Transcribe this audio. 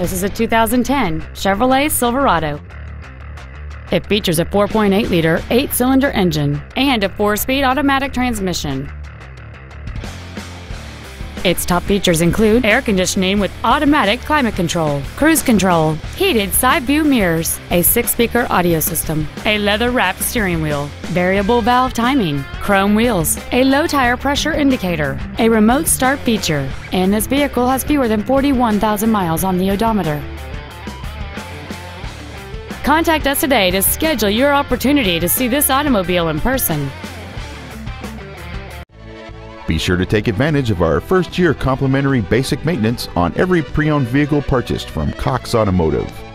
This is a 2010 Chevrolet Silverado. It features a 4.8 liter, eight cylinder engine and a four speed automatic transmission. Its top features include air conditioning with automatic climate control, cruise control, heated side view mirrors, a six speaker audio system, a leather wrapped steering wheel, variable valve timing, chrome wheels, a low tire pressure indicator, a remote start feature, and this vehicle has fewer than 41,000 miles on the odometer. Contact us today to schedule your opportunity to see this automobile in person. Be sure to take advantage of our first year complimentary basic maintenance on every pre owned vehicle purchased from Cox Automotive.